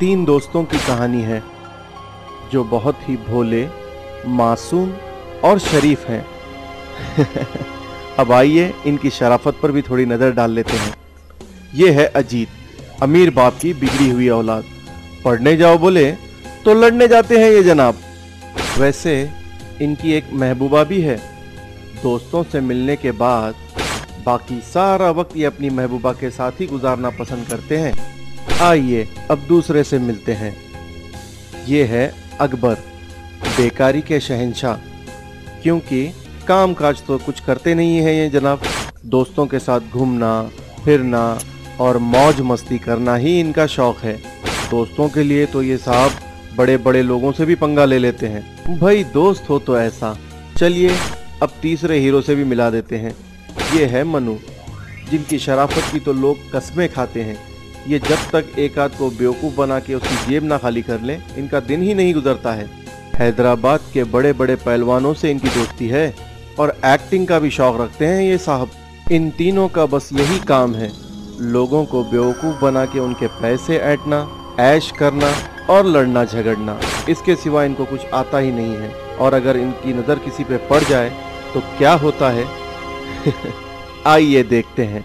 तीन दोस्तों की कहानी है, जो बहुत ही भोले, मासूम और शरीफ हैं। अब आइए इनकी शराफत पर भी थोड़ी नज़र डाल लेते हैं। ये है अजीत, अमीर बाप की बिगड़ी हुई औलाद। पढ़ने जाओ बोले तो लड़ने जाते हैं ये जनाब। वैसे इनकी एक महबूबा भी है। दोस्तों से मिलने के बाद बाकी सारा वक्त ये अपनी महबूबा के साथ ही गुजारना पसंद करते हैं। आइए अब दूसरे से मिलते हैं। ये है अकबर, बेकारी के शहंशाह। क्योंकि काम काज तो कुछ करते नहीं है ये जनाब। दोस्तों के साथ घूमना, फिरना और मौज मस्ती करना ही इनका शौक है। दोस्तों के लिए तो ये साहब बड़े बड़े लोगों से भी पंगा ले लेते हैं। भाई दोस्त हो तो ऐसा। चलिए अब तीसरे हीरो से भी मिला देते हैं। ये है मनु, जिनकी शराफत की तो लोग कस्में खाते हैं। ये जब तक एक आध को बेवकूफ़ बना के उसकी जेब ना खाली कर ले, इनका दिन ही नहीं गुजरता है। हैदराबाद के बड़े बड़े पहलवानों से इनकी दोस्ती है और एक्टिंग का भी शौक रखते हैं ये साहब। इन तीनों का बस यही काम है, लोगों को बेवकूफ़ बना के उनके पैसे ऐटना ऐश करना और लड़ना झगड़ना। इसके सिवा इनको कुछ आता ही नहीं है और अगर इनकी नज़र किसी पे पड़ जाए तो क्या होता है? आइए देखते हैं।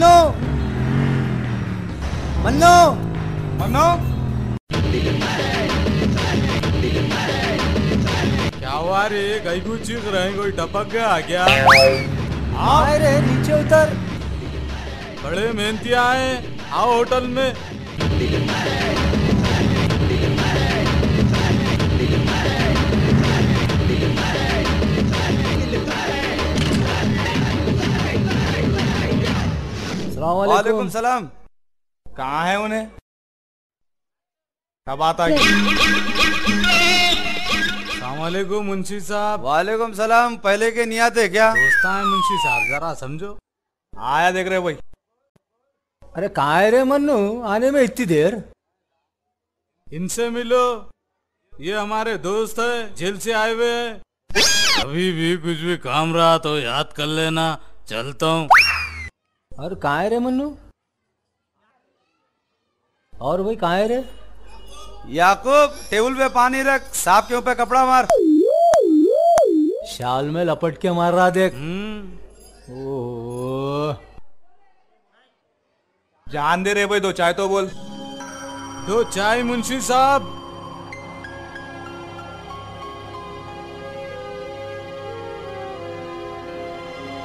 मन्नो। मन्नो। मन्नो। क्या हुआ रे? गई कुछ चीख रहे हैं कोई टपक गया क्या? आए रे नीचे उतर। बड़े मेहनती आए आओ होटल में। वालेकुम वालेकुम सलाम कहाँ है उन्हें? कब आता सलामकुम मुंशी साहब। वालेकुम सलाम। पहले के नहीं आते क्या? दोस्ता है मुंशी साहब जरा समझो। आया देख रहे भाई। अरे कहा है रे मन्नू? आने में इतनी देर। इनसे मिलो। ये हमारे दोस्त है जेल से आए हुए हैं। अभी भी कुछ भी काम रहा तो याद कर लेना। चलता हूँ। और कहाँ है रे मन्नू? और भाई कहाँ है रे? याकूब टेबल पे पानी रख सांप के ऊपर कपड़ा मार। शाल में लपट के मार रहा देख। हम्म। ओह। जान दे रे भाई दो चाय तो बोल। दो चाय मुंशी साहब।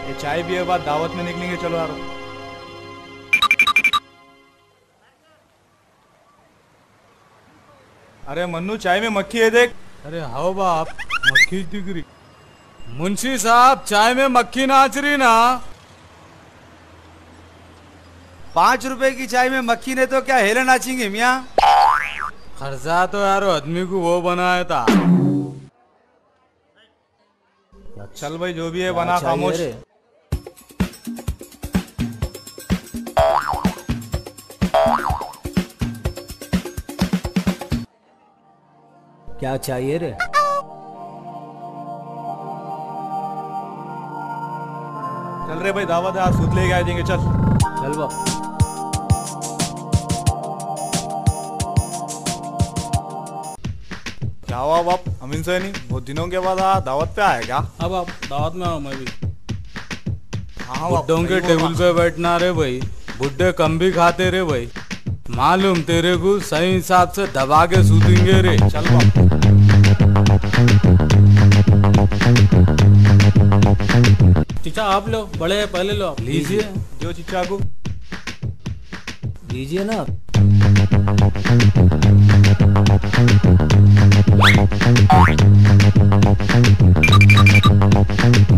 ये चाय पिए के बाद दावत में निकलेंगे चलो यार अरे मन्नू चाय में मक्खी है देख। अरे हाओ बाप मक्खी दिख रही। मुंशी साहब चाय में मक्खी नाच रही ना? पाँच रुपए की चाय में मक्खी ने तो क्या हेले नाचेंगे मिया? खर्चा तो यार आदमी को वो बनाया था। चल भाई जो भी है बना खामोश। क्या चाहिए रे? चल रे भाई दावत है आज सूद लेके आ जाएँगे चल। चल बाप क्या हुआ बाप अमीन सैनी बहुत दिनों के बाद आ दावत पे आया क्या? अब आप दावत में आओ मैं भी। हाँ बुड्ढों के टेबल पे बैठना रे भाई। बुड्ढे कम भी खाते रे भाई। मालूम तेरे को सही हिसाब से दबा के सूतेंगे रे। चल बाप चीचा आप लो बड़े हैं, पहले लो आप लीजिए। जो चिच्चा को। लीजिए ना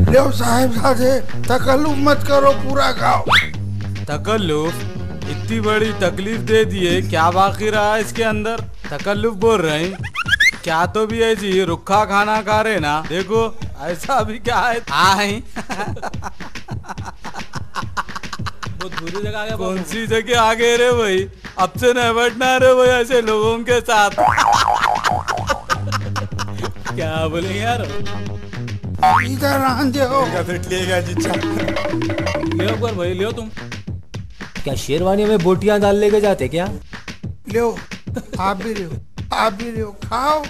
लो साहेब साधे तकल्लुफ मत करो पूरा गाओ तकल्लुफ? इतनी बड़ी तकलीफ़ दे दी है क्या बाकी रहा है इसके अंदर? तकल्लुफ बोल रहे हैं। क्या तो भी है जी रुखा खाना खा रहे ना? देखो ऐसा भी क्या है? हाँ है बहुत बुरी जगह आ गया कौन सी जगह आ गए रे भाई? अब से न बैठना रे भाई ऐसे लोगों के साथ। क्या बोले यार? इधर हो लियो पर भाई लियो तुम। क्या शेरवानी में बोटियाँ डाल लेके जाते क्या? लो आप भी लो आप भी लो खाओ।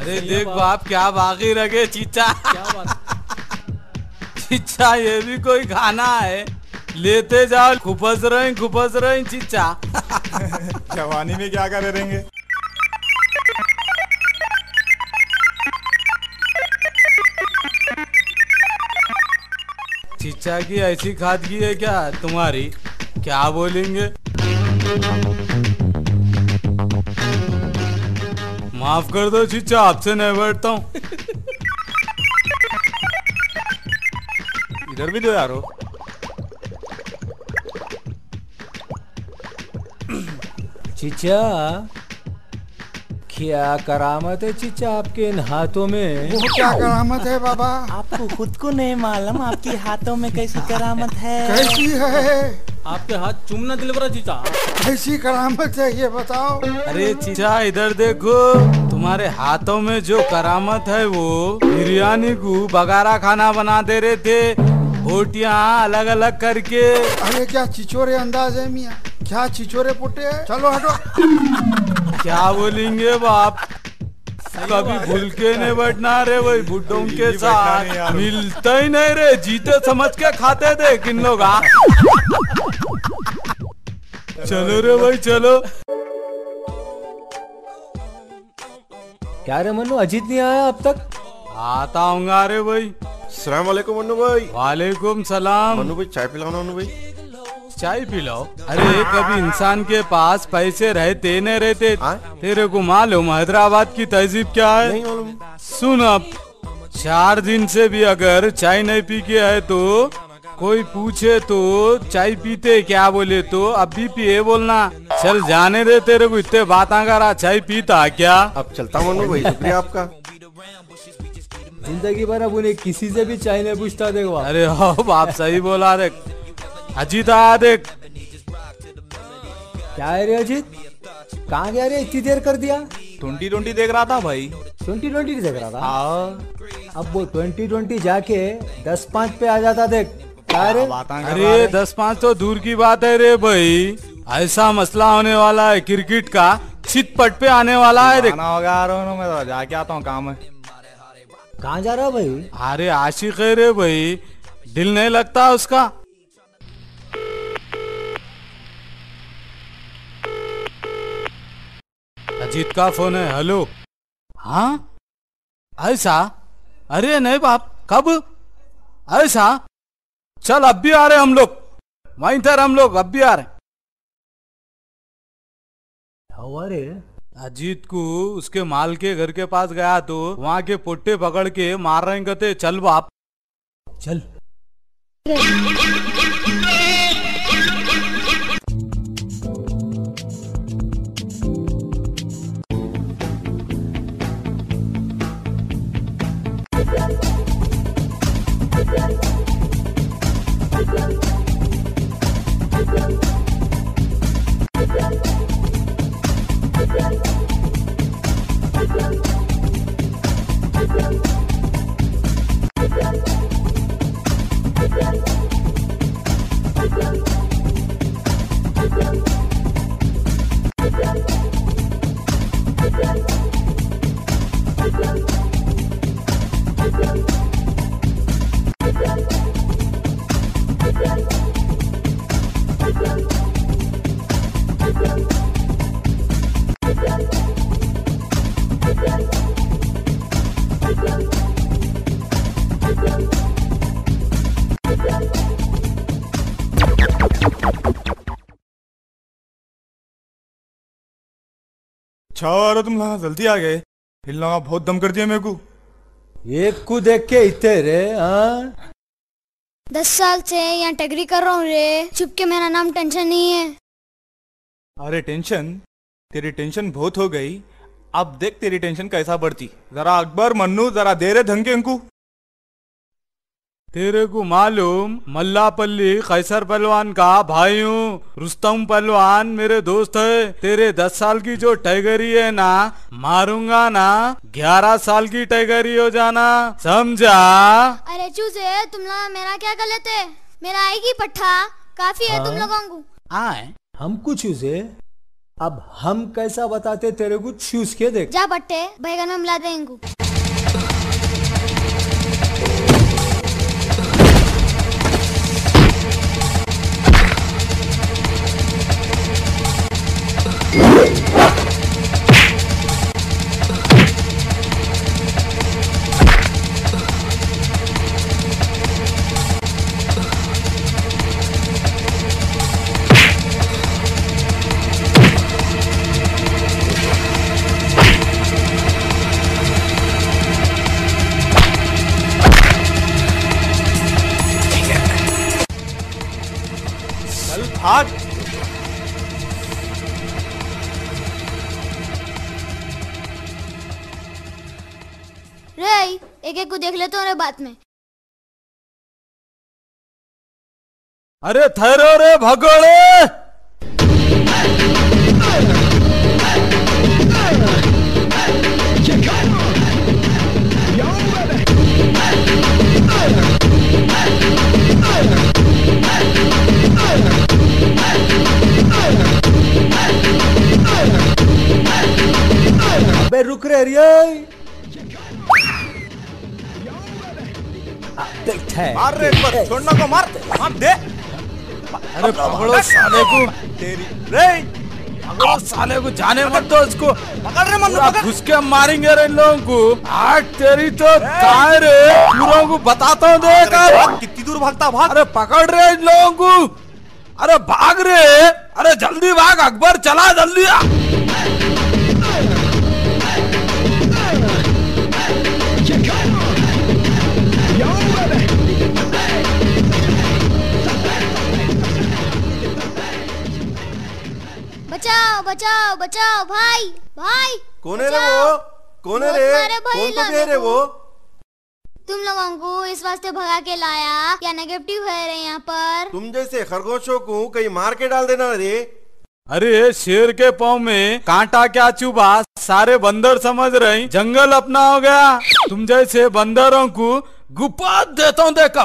अरे देख बाप क्या बाकी रखे चीचा। क्या बात। चिच्चा ये भी कोई खाना है। लेते जाओ खुपस रहे खुपस रहे चिच्चा जवानी में क्या करे रहेंगे? चिच्चा की ऐसी खादगी है क्या तुम्हारी? क्या बोलेंगे? माफ़ कर दो चीचा आपसे नहीं बैठता हूँ। इधर भी दो यारो चिचा क्या करामत है चीचा आपके इन हाथों में? वो क्या करामत है बाबा? आपको खुद को नहीं मालूम आपके हाथों में कैसी करामत है? कैसी है? आपके हाथ चुमना दिलवरा चीचा कैसी करामत है ये बताओ। अरे चीचा इधर देखो। तुम्हारे हाथों में जो करामत है वो बिरयानी को बगारा खाना बना दे रहे थे। बोटियाँ अलग अलग करके। अरे क्या चिचोरे अंदाज है मियाँ? क्या चिचोरे पुटे है? चलो हटो। क्या बोलेंगे बाप? कभी भूल के नहीं बैठना रे वही बुड्ढों के साथ। मिलता ही नहीं रे जीते समझ के खाते थे किन लोग चलो रे भाई चलो। क्या रे मनु अजीत नहीं आया अब तक? आता हूँगा रे भाई। सलाम वालेकुम मन्नू भाई। वालेकुम सलाम। मन्नू भाई चाय पिलाओ ना मन्नू भाई। चाय पिलाओ। अरे कभी इंसान के पास पैसे रहते नहीं रहते। हाँ? तेरे को मालूम हैदराबाद की तहजीब क्या है? सुन अब। चार दिन से भी अगर चाय नहीं पी के है तो कोई पूछे तो चाय पीते क्या बोले तो अब भी पिए बोलना। चल जाने दे तेरे को इतने बात करा चाय पीता क्या? अब चलता हूँ भाई शुक्रिया आपका। ज़िंदगी भर अब उन्हें किसी से भी चाय नहीं पूछता देखो अरे हो बाप सही बोला देख अजीत आया देख। क्या है रे अजीत? कहाँ गया रे? इतनी देर कर दिया। ट्वेंटी ट्वेंटी देख रहा था भाई। ट्वेंटी ट्वेंटी देख रहा था? हाँ। अब वो ट्वेंटी ट्वेंटी जाके दस पाँच पे आ जाता देख। क्या रे? अरे दस पाँच तो दूर की बात है रे भाई। ऐसा मसला होने वाला है क्रिकेट का। छित पट पे आने वाला है देख। हो रोनो मैं तो जाके आता हूँ काम। है कहाँ जा रहा भाई? अरे आशिक है रे भाई। दिल नहीं लगता उसका। अजीत का फ़ोन है, हेलो। हाँ? ऐसा अरे नहीं बाप, कब? ऐसा चल, अब भी आ रहे हम लोग। वहीं थे हम लोग, अब भी आ रहे क्या हुआ रे अजीत को उसके माल के घर के पास गया तो वहाँ के पोट्टे पकड़ के मार रहे कहते चल बाप। चल। अच्छा तुम लगा जल्दी आ गए। फिर लगा बहुत दम कर दिया मेरे को। एक को देख के इतने रे हाँ? दस साल से यहाँ टगरी कर रहा हूँ रे। चुप के मेरा नाम टेंशन नहीं है। अरे टेंशन? तेरी टेंशन बहुत हो गई। अब देख तेरी टेंशन कैसा बढ़ती। जरा अकबर मन्नू जरा दे रहे धंके इनको तेरे को मालूम मल्लापल्ली कैसर पहलवान का भाई हूँ। रुस्तम पहलवान मेरे दोस्त है। तेरे दस साल की जो टाइगरी है ना मारूँगा ना। ग्यारह साल की टाइगरी हो जाना। समझा? अरे चूजे तुम लोग मेरा क्या कर लेते? मेरा आएगी पट्टा। काफ़ी है तुम लोगों को। आए। हम कुछ उसे अब हम कैसा बताते तेरे को छूस के देख। जा पट्टे बैगन में मिला दे Let's go. देख लेते हो बात में। अरे ठहरो रे भगोड़े। रुक रे रिये मार रे एक बार छोड़ना को मार। मार दे। अरे पकड़ो साले को। तेरी रे। पकड़ो साले को जाने मत दो इसको। पकड़ रे मन्नू पकड़। घुस के मारेंगे रे इन लोगों को। आज तेरी तो काय रे? पूरों को बताता हूँ देख कितनी दूर भागता भाग। अरे पकड़ रहे इन लोगों को। अरे भाग रे। अरे जल्दी भाग अकबर चला जल्दी। आ बचाओ बचाओ बचाओ भाई भाई कौन है रे वो? कौन है रे? कौन तो कह रे वो? तुम लोगों को इस वास्ते भगा के लाया क्या नेगेटिव है रे यहाँ पर? तुम जैसे खरगोशों को कहीं मार के डाल देना रे। अरे शेर के पाँव में कांटा क्या चुभा? सारे बंदर समझ रहे जंगल अपना हो गया। तुम जैसे बंदरों को गुप्पा देता हूँ देख।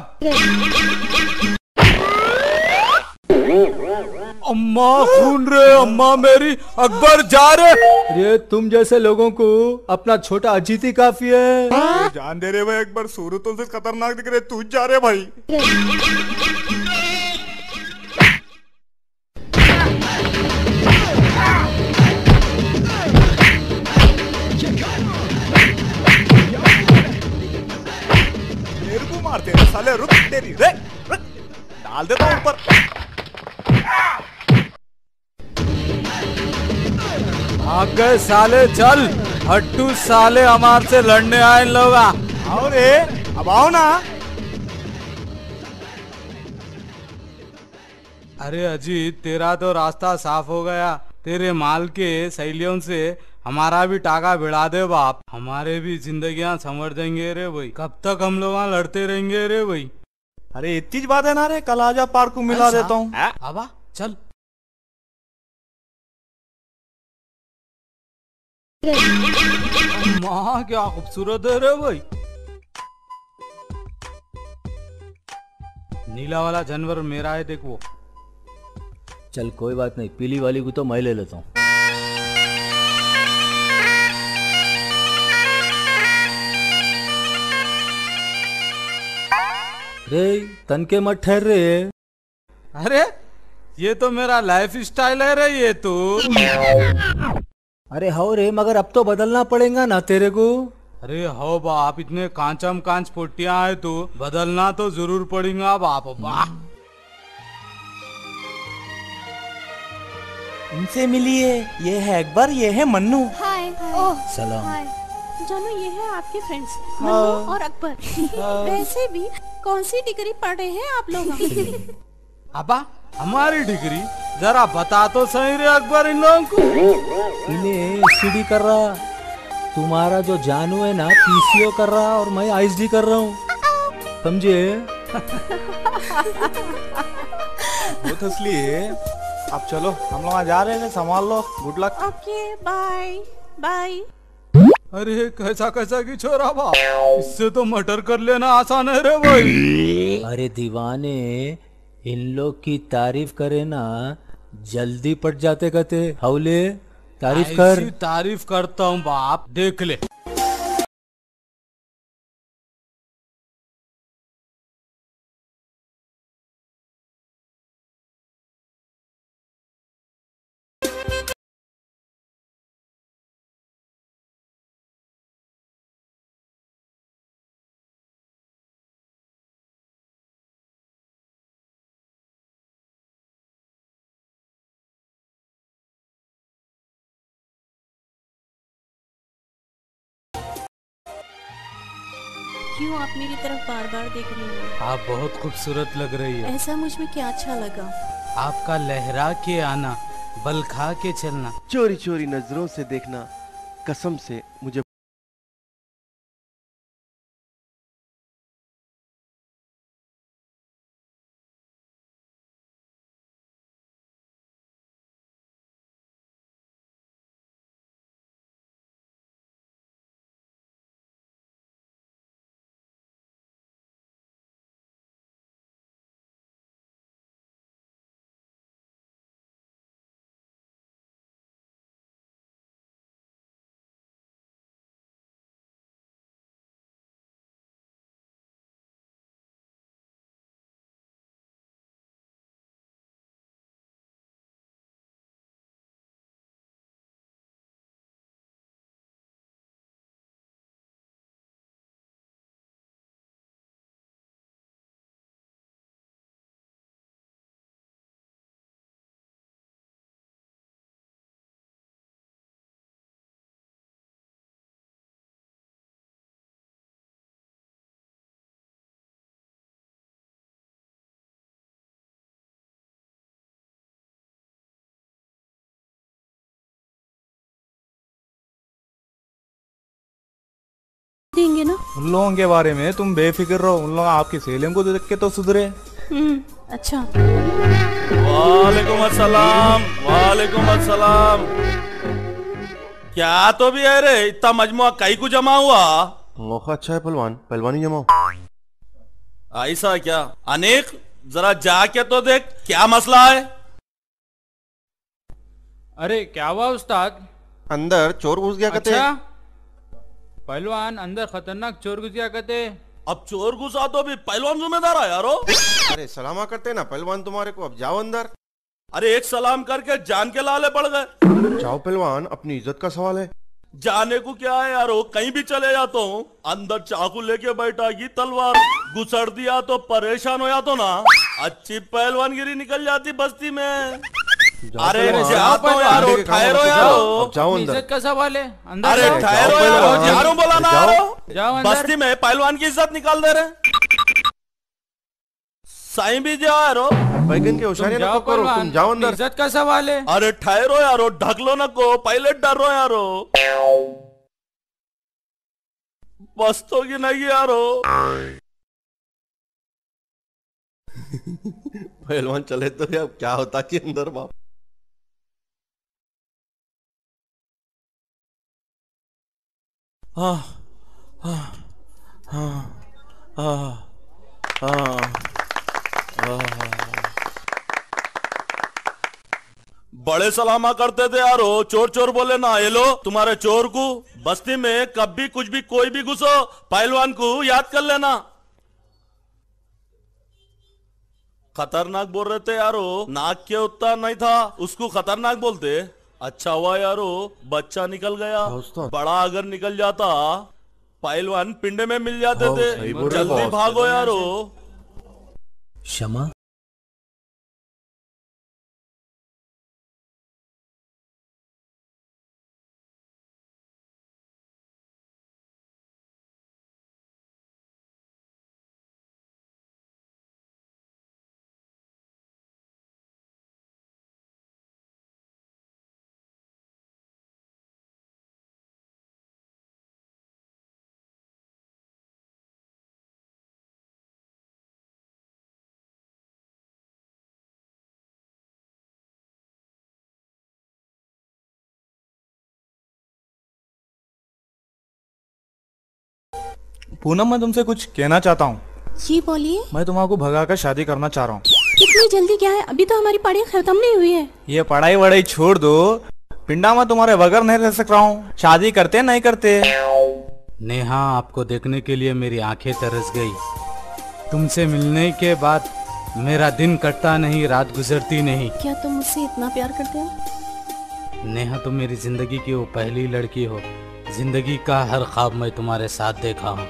अम्मा खून रे अम्मा मेरी। अकबर जा रे। रे तुम जैसे लोगों को अपना छोटा अजीत ही काफ़ी है। जान दे रहे भाई एक बार सूरतों से खतरनाक दिख रहे तू जा रहे भाई। मेरे को मारते रे साले रुक तेरी रे रुक। डाल देता हूँ ऊपर। भाग गए साले चल। हट्टू साले हमारे से लड़ने आए लोग आओ रे अब आओ ना। अरे अजीत तेरा तो रास्ता साफ़ हो गया। तेरे माल के सहेलियों से हमारा भी टाका भिड़ा दे बाप। हमारे भी जिंदगियाँ संवर देंगे रे भाई। कब तक हम लोग वहाँ लड़ते रहेंगे रे भाई। अरे इतनी बात है ना रे कल आजा पार्क को मिला देता हूँ। चल। माँ क्या खूबसूरत है रे भाई। नीला वाला जानवर मेरा है देख वो। चल कोई बात नहीं पीली वाली को तो मैं ले लेता हूँ। रे तन के मत ठहर रे। अरे ये तो मेरा लाइफ स्टाइल है रे ये तो। अरे हो रे मगर अब तो बदलना पड़ेगा ना तेरे को। अरे हो बाप इतने कांचम कांच पोटियाँ है तो। बदलना तो ज़रूर पड़ेगा बाप वाह इनसे मिलिए ये है अकबर ये है मन्नू। हाय सलाम। हाय। जानो ये है आपके फ्रेंड्स मन्नू और अकबर। वैसे भी कौन सी डिग्री पढ़ रहे हैं आप लोग? अबा हमारी डिग्री? जरा बता तो सही रे अकबर इन लोगों को इन्हें एसटीडी कर रहा। तुम्हारा जो जानू है ना पीसीओ कर रहा और मैं आईएसडी कर रहा हूँ। समझे? बहुत असली है। अब चलो हम लोग जा रहे हैं संभाल लो। Good luck okay bye bye अरे कैसा कैसा की छोरा बाप इससे तो मटर कर लेना आसान है रे भाई। अरे दीवाने इन लोग की तारीफ़ करे ना जल्दी पट जाते कहते हवले तारीफ़ कर। तारीफ़ करता हूँ बाप देख ले। क्यों आप मेरी तरफ़ बार बार देख रही हो? आप बहुत खूबसूरत लग रही है। ऐसा मुझमें क्या अच्छा लगा? आपका लहरा के आना बल खा के चलना। चोरी चोरी नज़रों से देखना कसम से मुझे उन लोगों के बारे में तुम बेफिक्र रहो। उन लोग आपकी सहेलियों को देख के तो सुधरे। हम्म अच्छा। वालेकुम अस्सलाम वालेकुम अस्सलाम। क्या तो भी है रे इतना मजमुआ कई को जमा हुआ? मौका अच्छा है पहलवान। पहलवानी जमाओ ऐसा क्या? अनेक जरा जाके तो देख क्या मसला है? अरे क्या हुआ उस्ताद? अंदर चोर घुस गया कहते अच्छा। पहलवान अंदर खतरनाक चोर घुस गया कहते अब चोर घुसा तो भी पहलवान जिम्मेदार है यारो। अरे सलामा करते ना पहलवान तुम्हारे को अब जाओ अंदर। अरे एक सलाम करके जान के लाले पड़ गए। जाओ पहलवान अपनी इज़्ज़त का सवाल है। जाने को क्या है यारो कहीं भी चले जाता हूँ अंदर चाकू लेके बैठागी तलवार घुसड़ दिया तो परेशान हो जातो ना। अच्छी पहलवानगिरी निकल जाती बस्ती में। अरे। जातो यारो ठहरो करो, जाओ अंदर। इज़्ज़त का सवाल है। अंदर अरे। ठहरो यारो पहलवान। यारो बोला ना जाओ। जाओ अंदर। बस्ती में पहलवान की इज़्ज़त निकाल दे रहे। साईं भी जाओ यारो बैगन के होशियारी ना जाओ करो तुम जाओ अंदर। इज़्ज़त का सवाल है। अरे ठहरो यारो ढकलो न को पहले डरो यारो बस तो की नहीं यारो पहलवान चले तो अब क्या होता कि अंदर बाप बड़े सलामा करते थे यारो। चोर चोर बोले, ना, ये लो, तुम्हारे चोर को बस्ती में कभी कुछ भी, कोई भी घुसो, पहलवान को याद कर लेना। खतरनाक बोल रहे थे यारो। नाक के उतना नहीं था, उसको खतरनाक बोलते। अच्छा हुआ यारो बच्चा निकल गया। दोस्तों। बड़ा अगर निकल जाता पहलवान पिंड में मिल जाते हाँ, थे। जल्दी भागो यारो। क्षमा पूनम मैं तुमसे कुछ कहना चाहता हूँ। जी बोलिए। मैं तुम्हारा भगा कर शादी करना चाह रहा हूँ। इतनी जल्दी क्या है? अभी तो हमारी पढ़ाई खत्म नहीं हुई है। ये पढ़ाई वढ़ाई छोड़ दो। पिंडा में तुम्हारे बगैर नहीं रह सक रहा हूँ। शादी करते नहीं करते? नेहा आपको देखने के लिए मेरी आँखें तरस गई। तुमसे मिलने के बाद मेरा दिन कटता नहीं रात गुजरती नहीं। क्या तुम मुझसे इतना प्यार करते हो? नेहा तुम मेरी ज़िंदगी की वो पहली लड़की हो। ज़िंदगी का हर ख्वाब मैं तुम्हारे साथ देखा हूँ।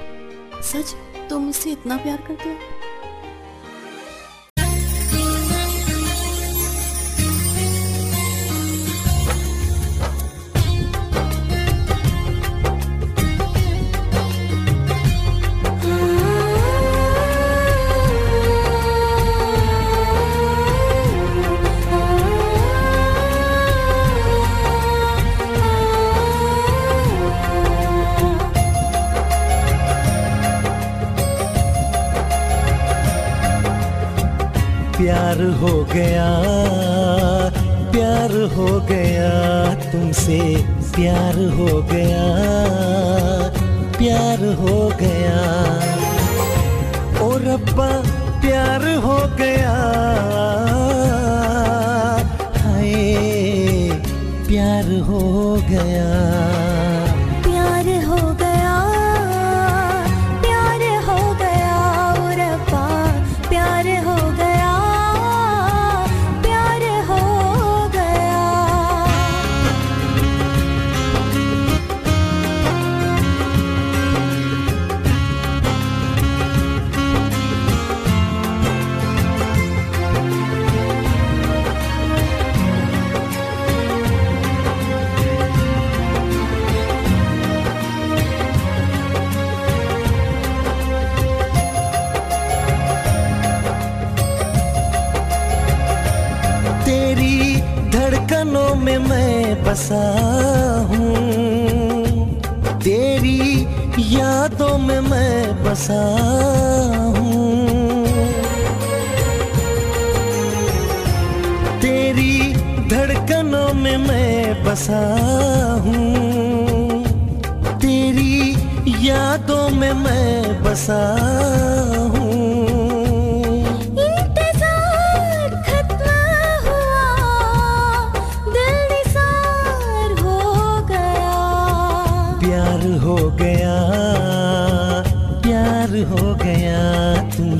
सच तुम मुझसे इतना प्यार करते हो? प्यार हो गया, प्यार हो गया, तुमसे प्यार हो गया, प्यार हो गया। ओ रब्बा, प्यार हो गया, हाय, प्यार हो गया। बसा हूँ। तेरी यादों में मैं बसा हूँ। तेरी धड़कनों में मैं बसा हूँ। तेरी यादों में मैं बसा हूँ।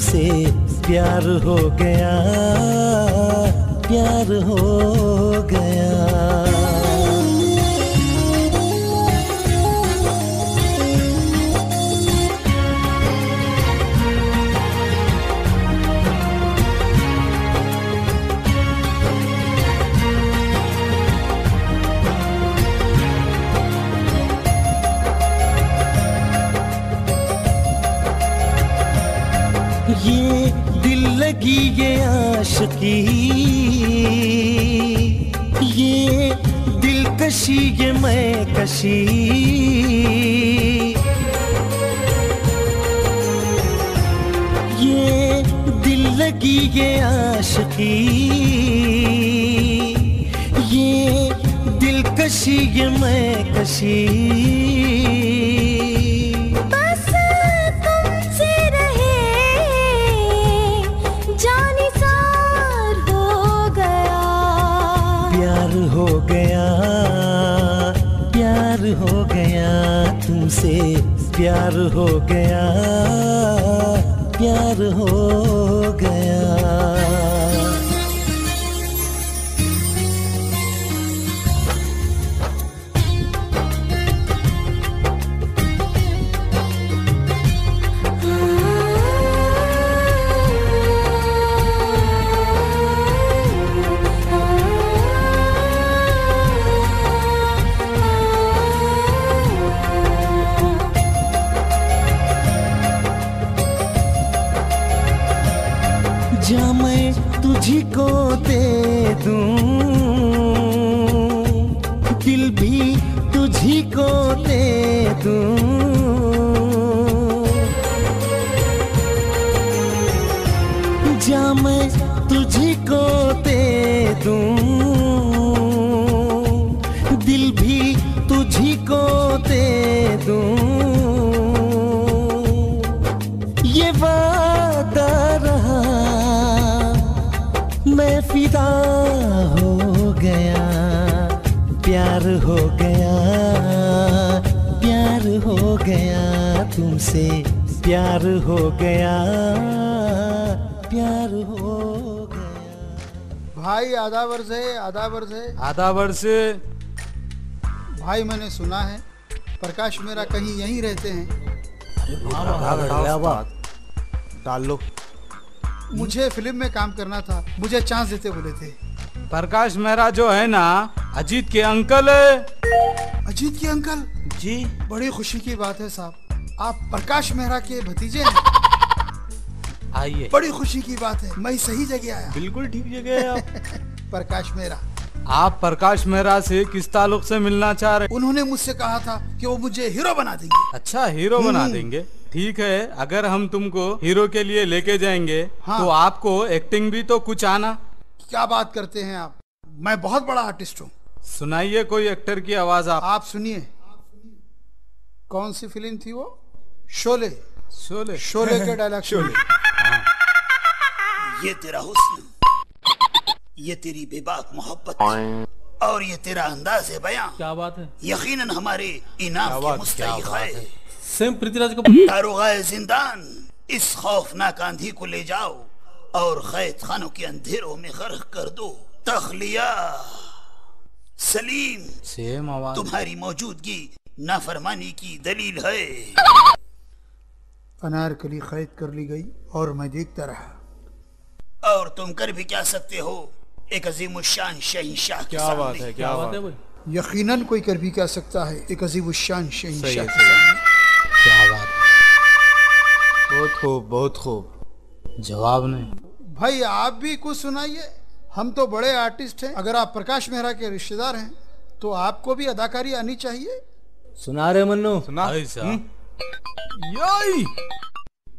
तुमसे प्यार हो गया प्यार हो गया। लगी ये आशिकी। ये दिलकशी, ये मैं कशी ये दिल लगी ये आशिकी। ये दिलकशी, ये मैं कशी प्यार हो गया प्यार हो गया। प्यार हो गया प्यार हो गया। भाई आधा वर्ष है आधा वर्ष है। आधा वर्ष। भाई मैंने सुना है प्रकाश मेरा कहीं यहीं रहते हैं। डाल लो। मुझे फ़िल्म में काम करना था मुझे चांस देते बोले थे। प्रकाश मेहरा जो है ना अजीत के अंकल। है अजीत के अंकल? जी। बड़ी खुशी की बात है साहब। आप प्रकाश मेहरा के भतीजे हैं। आइए। बड़ी खुशी की बात है मैं सही जगह आया। बिल्कुल ठीक जगह है आप। प्रकाश मेहरा। आप प्रकाश मेहरा से किस ताल्लुक से मिलना चाह रहे? उन्होंने मुझसे कहा था कि वो मुझे हीरो बना देंगे। अच्छा हीरो बना हम्म। देंगे। ठीक है अगर हम तुमको हीरो के लिए लेके जाएँगे हाँ। तो आपको एक्टिंग भी तो कुछ आना। क्या बात करते हैं आप? मैं बहुत बड़ा आर्टिस्ट हूँ। सुनाइए कोई एक्टर की आवाज़ आप। आप सुनिए। कौन सी फ़िल्म थी वो? शोले। शोले। शोले के डायलॉग शोले। ये तेरा हुस्न ये तेरी बेबाक मोहब्बत और ये तेरा अंदाज है बयां। क्या बात है? यकीनन हमारे इनाम के मुस्तहिक है। सेम पृथ्वीराज दारोगा जिंदान इस खौफनाक आंधी को ले जाओ और कैद खानों के अंधेरों में गर्क कर दो। तखलिया सलीम सेम आवाज़। तुम्हारी मौजूदगी नाफरमानी की दलील है। अनारकली कैद कर ली गई और मैं देखता रहा। और तुम कर भी क्या सकते हो? एक अजीम शान शहनशाह के क्या बात है क्या बात है? यकीनन कोई कर भी क्या सकता है? एक अजीब शान शहनशाह के सामने। क्या बात बहुत खूब बहुत खूब। जवाब नहीं। भाई आप भी कुछ सुनाइए। हम तो बड़े आर्टिस्ट हैं। अगर आप प्रकाश मेहरा के रिश्तेदार हैं तो आपको भी अदाकारी आनी चाहिए। सुना रहे मन्नू? सुना। यही।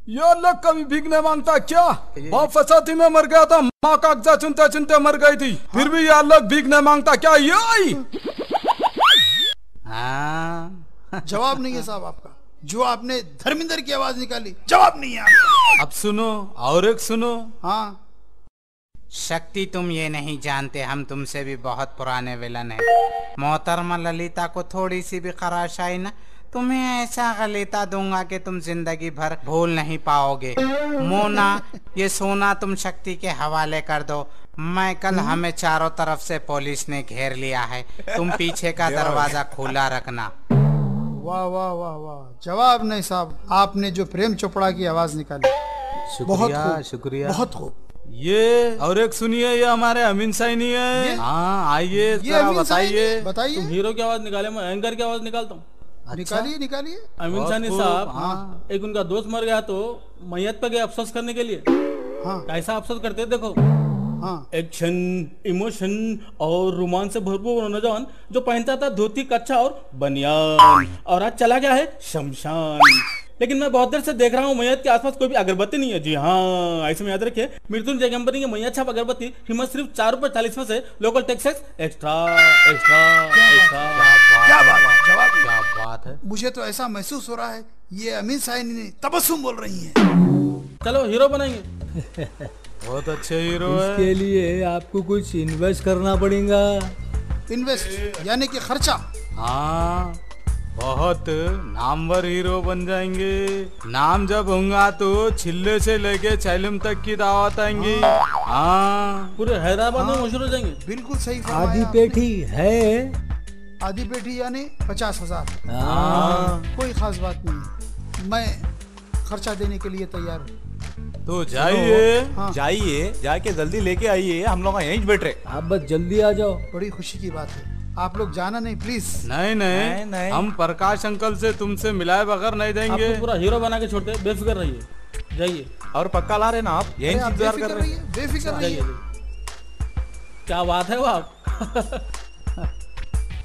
ये अल्लाह कभी भीख नहीं माँगता क्या? बाप फसाती में मर गया था माँ कागजा चुनते चुनते मर गई थी। फिर भी ये अल्लाह भीख नहीं माँगता क्या? यही। हाँ। जवाब नहीं है साहब आपका। जो आपने धर्मेंद्र की आवाज़ निकाली जवाब नहीं है अब सुनो और एक सुनो। हाँ। शक्ति तुम ये नहीं जानते हम तुमसे भी बहुत पुराने विलन हैं। मोहतरमा ललिता को थोड़ी सी भी खराश आई ना तुम्हें ऐसा गलिता दूँगा कि तुम ज़िंदगी भर भूल नहीं पाओगे। मोना ये सोना तुम शक्ति के हवाले कर दो। मैं कल हमें चारों तरफ़ से पुलिस ने घेर लिया है। तुम पीछे का दरवाज़ा खुला रखना। वाह वाह वाह वाह। जवाब नहीं साहब आपने जो प्रेम चोपड़ा की आवाज़ निकाली। शुक्रिया खूब शुक्रिया। बहुत खूब। ये और एक सुनिए ये हमारे अमीन साइनी है। हाँ आइए बताइए। बताइए। हीरो की आवाज़ निकाले मैं एंकर की आवाज़ निकालता हूँ। निकालिए निकालिए। अमीन सानी साहब हाँ। एक उनका दोस्त मर गया तो मैयत पे गए अफसोस करने के लिए। हाँ। कैसा अफसोस करते देखो। हाँ। एक्शन इमोशन और रोमांच से भरपूर नौजवान जो पहनता था धोती कच्चा और बनियान। और आज चला गया है शमशान। लेकिन मैं बहुत देर से देख रहा हूँ मैयत के आसपास कोई भी अगरबत्ती नहीं है। जी हाँ ऐसे में याद रखिए मृत्युंजय कंपनी की मैयत छाप अगरबत्ती कीमत सिर्फ़ चार रुपए चालीस में से local tax extra extra extra क्या बात है? जवाब क्या बात है? मुझे तो ऐसा महसूस हो रहा है ये अमीन साइनी ने तबस्सुम बोल रही है। चलो हीरो बनाएँगे। बहुत अच्छे हीरो है। इसके लिए आपको कुछ इन्वेस्ट करना पड़ेगा। इन्वेस्ट यानी कि खर्चा। हाँ। बहुत नामवर हीरो बन जाएँगे। नाम जब होगा तो छिल्ले से लेके चैलम तक की दावत आएँगी। हाँ। पूरे हैदराबाद में मशहूर हो जाएँगे। बिल्कुल सही फरमाया आधी पेठी है। आधी पेठी यानी पचास हज़ार। हाँ। कोई खास बात नहीं। मैं खर्चा देने के लिए तैयार हूँ। तो जाइए। हाँ। जाइए जाके जल्दी लेके आइए। हम लोग यहीं बैठ रहे। आप बस जल्दी आ जाओ। बड़ी खुशी की बात है। आप लोग जाना नहीं प्लीज़ नहीं नहीं, नहीं, नहीं। हम प्रकाश अंकल से तुमसे मिलाए बगैर नहीं देंगे. आपको पूरा हीरो बना के छोड़ते बेफिक्र रहिए. जाइए. और पक्का ला रहे ना आप? यही इंतज़ार कर बेफिक्र रहे हैं. बेफिक्र रहिए. क्या बात है आप?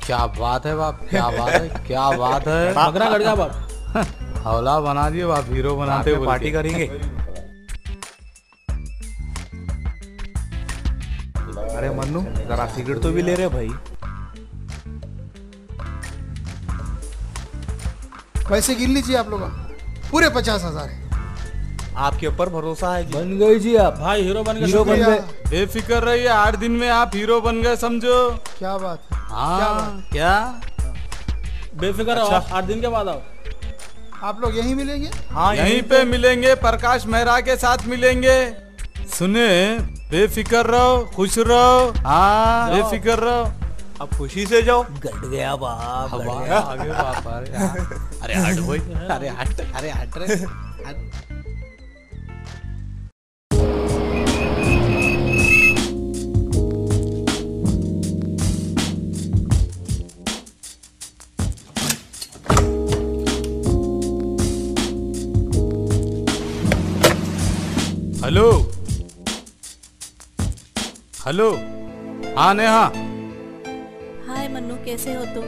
क्या बात है बाप क्या बात है? क्या बात है? बकरा गड़ गया बाप. हौला बना दिए बाप हीरो बनाते पार्टी करेंगे. अरे मन्नू जरा सिगरेट तो भी ले रहे भाई. पैसे गिन लीजिए आप लोग। पूरे पचास हज़ार है। आपके ऊपर भरोसा है जी। बन गई जी आप। भाई हीरो बन गए हीरो बन गए। बेफिक्र रहिए आठ दिन में आप हीरो बन गए समझो। क्या बात हाँ? क्या बेफिक्र रहो आठ दिन के बाद आओ। आप लोग यहीं मिलेंगे? हाँ यहीं पे मिलेंगे प्रकाश मेहरा के साथ मिलेंगे। सुने बेफिक्र रहो खुश रहो। हाँ बेफिक्र रहो। अब खुशी से जाओ। गट गया बाप हवा गया। आगे बाप अरे। अरे हट भाई अरे हट अरे हट रे। हेलो। हेलो। हाँ नेहा। मन्नू कैसे हो तुम?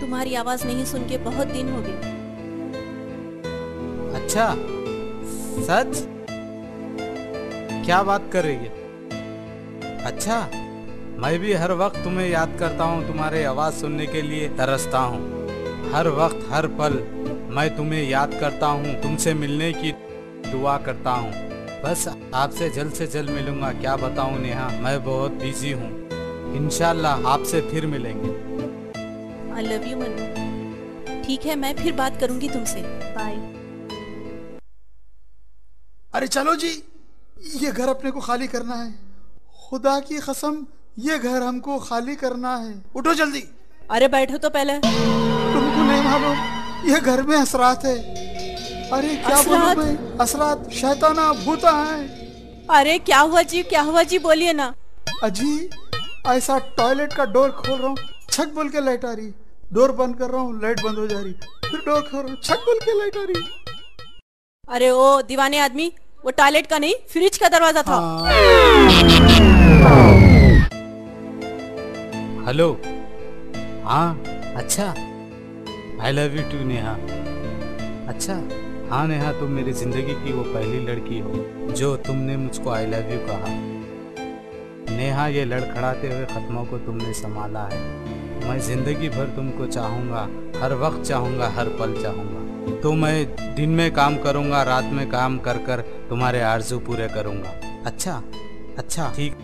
तुम्हारी आवाज़ नहीं सुन के बहुत दिन हो गए। अच्छा सच? क्या बात कर रही है? अच्छा मैं भी हर वक्त तुम्हें याद करता हूँ, तुम्हारे आवाज़ सुनने के लिए तरसता हूँ। हर वक्त, हर पल मैं तुम्हें याद करता हूँ, तुमसे मिलने की दुआ करता हूँ। बस आपसे जल्द से जल्द मिलूँगा, क्या बताऊँ नेहा, मैं बहुत बिज़ी हूँ। इंशाल्लाह आपसे फिर मिलेंगे। आई लव यू मन्नू ठीक है मैं फिर बात करूँगी तुमसे। बाय अरे चलो जी ये घर अपने को खाली करना है। खुदा की कसम ये घर हमको खाली करना है। उठो जल्दी। अरे बैठो तो पहले। तुमको नहीं मालूम ये घर में असरात है। अरे क्या बोलूँ असरात? मैं? असरात शैताना भूता है। अरे क्या हुआ जी क्या हुआ जी बोलिए ना। अजी ऐसा टॉयलेट का डोर खोल रहा हूँ छक बोल के लाइट आ रही डोर बंद कर रहा हूँ लाइट बंद हो जा रही फिर डोर खोल रहा हूँ छक बोल के लाइट आ रही अरे ओ दीवाने आदमी वो टॉयलेट का नहीं फ्रिज का दरवाज़ा था। हेलो हाँ अच्छा। I love you too Neha. अच्छा हाँ नेहा तुम मेरी ज़िंदगी की वो पहली लड़की हो जो तुमने मुझको आई लव यू कहा। नेहा, ये लड़खड़ाते हुए खत्मों को तुमने संभाला है। मैं ज़िंदगी भर तुमको चाहूँगा, हर वक्त चाहूँगा, हर पल चाहूँगा। तो मैं दिन में काम करूँगा, रात में काम कर कर तुम्हारे आरज़ू पूरे करूँगा। अच्छा अच्छा। ठीक।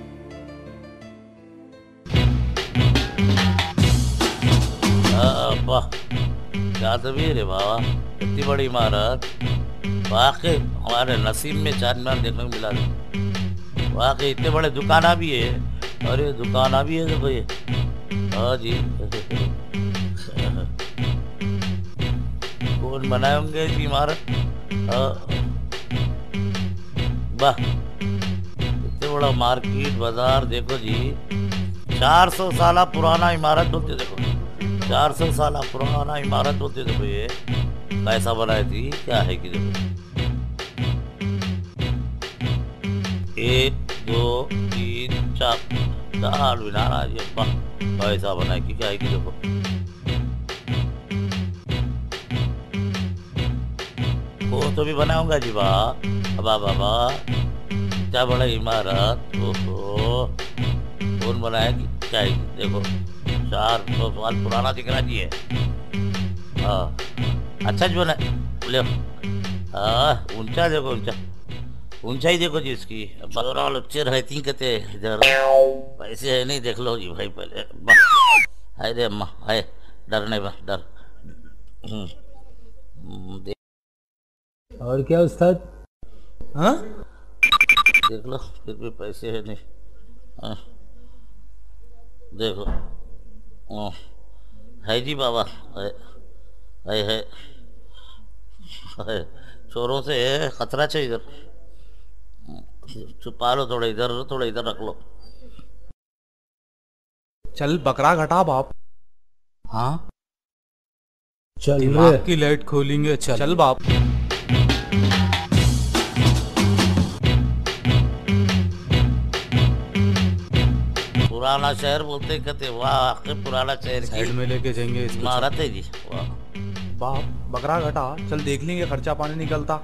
वाह है बाबा, इतनी बड़ी इमारत। वाकई, हमारे नसीब में चार मीनार देखने को मिला वाकई इतने बड़े दुकाना भी है। अरे, दुकाना भी है देखो ये हाँ जी। कौन बनाए होंगे इस इमारत? हाँ। वाह। इतने बड़ा मार्केट, बाज़ार, देखो जी। 400 साल पुराना इमारत बोलते देखो। 400 साल पुराना इमारत बोलते देखो ये। कैसा बनाई थी? क्या है कि देखो। एक दो तीन चार चार आज ये वाह कैसा बनाई कि क्या है कि देखो वो तो भी बनाऊँगा जी वाह वाह बाबा क्या बड़ा इमारत ओहो कौन बनाया कि क्या है देखो चार सौ साल पुराना दिख रहा जी है हाँ अच्छा जी बना ले हाँ ऊँचा देखो, ऊँचा। ऊंचाई देखो जी इसकी। बगरा लुच्चे रहती कहते इधर। पैसे है नहीं देख लो जी भाई पहले। हाय रे अम्मा हाय। डर नहीं बा डर। हम्म, हम्म, देख- और क्या उस्ताद? हाँ? देख लो फिर भी पैसे है नहीं। हाँ, देखो। हाँ, है जी बाबा है है है है चोरों से खतरा चाहिए इधर। छुपा लो थोड़ा इधर थोड़ा इधर रख लो। चल बकरा घटा बाप। हाँ? चल की लाइट खोलेंगे चल। चल बाप। पुराना शहर बोलते कहते वाह पुराना शहर साइड में लेके जाएँगे इमारत है जी वाह। बाप बकरा घटा। चल देख लेंगे खर्चा पानी निकलता।